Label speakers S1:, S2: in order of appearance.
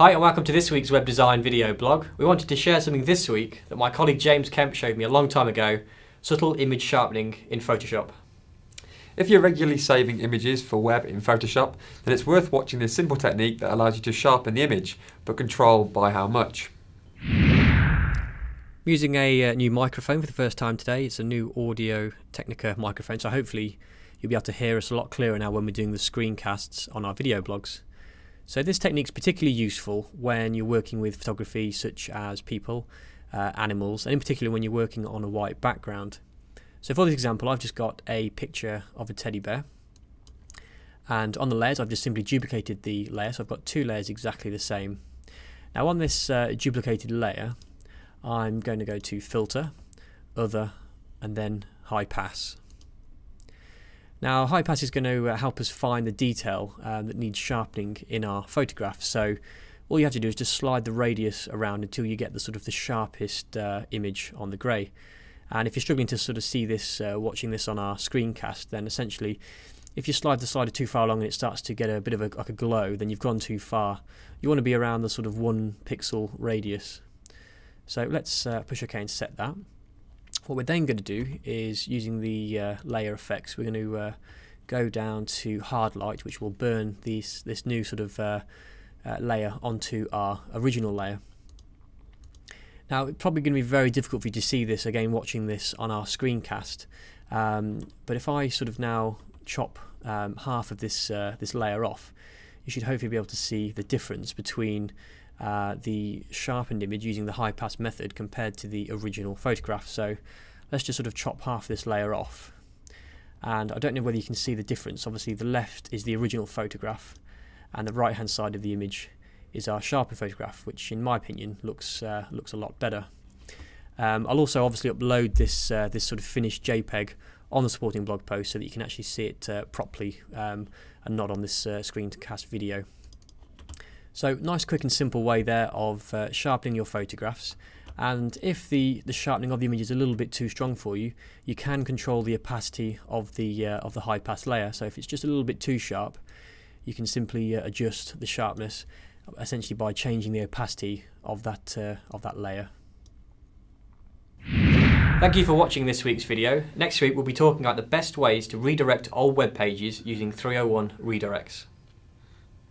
S1: Hi and welcome to this week's web design video blog. We wanted to share something this week that my colleague James Kemp showed me a long time ago, subtle image sharpening in Photoshop.
S2: If you're regularly saving images for web in Photoshop, then it's worth watching this simple technique that allows you to sharpen the image, but control by how much.
S1: I'm using a uh, new microphone for the first time today. It's a new Audio Technica microphone, so hopefully you'll be able to hear us a lot clearer now when we're doing the screencasts on our video blogs. So this technique is particularly useful when you're working with photography such as people, uh, animals, and in particular when you're working on a white background. So for this example, I've just got a picture of a teddy bear. And on the layers, I've just simply duplicated the layer. So I've got two layers exactly the same. Now on this uh, duplicated layer, I'm going to go to Filter, Other, and then High Pass. Now high pass is going to uh, help us find the detail um, that needs sharpening in our photograph. So all you have to do is just slide the radius around until you get the sort of the sharpest uh, image on the grey. And if you're struggling to sort of see this, uh, watching this on our screencast, then essentially if you slide the slider too far along and it starts to get a bit of a, like a glow, then you've gone too far. You want to be around the sort of one pixel radius. So let's uh, push OK and set that. What we're then going to do is using the uh, layer effects, we're going to uh, go down to hard light, which will burn these, this new sort of uh, uh layer onto our original layer. Now, it's probably going to be very difficult for you to see this again watching this on our screencast. Um, but if I sort of now chop um, half of this uh, this layer off, you should hopefully be able to see the difference between uh, the sharpened image using the high pass method compared to the original photograph. So let's just sort of chop half this layer off. And I don't know whether you can see the difference. Obviously the left is the original photograph and the right hand side of the image is our sharpened photograph, which in my opinion looks uh, looks a lot better. Um, I'll also obviously upload this uh, this sort of finished JPEG on the supporting blog post so that you can actually see it uh, properly um, and not on this uh, screencast video. So nice quick and simple way there of uh, sharpening your photographs and if the, the sharpening of the image is a little bit too strong for you you can control the opacity of the uh, of the high pass layer so if it's just a little bit too sharp you can simply uh, adjust the sharpness essentially by changing the opacity of that uh, of that layer.
S3: Thank you for watching this week's video. Next week we'll be talking about the best ways to redirect old web pages using 301 redirects.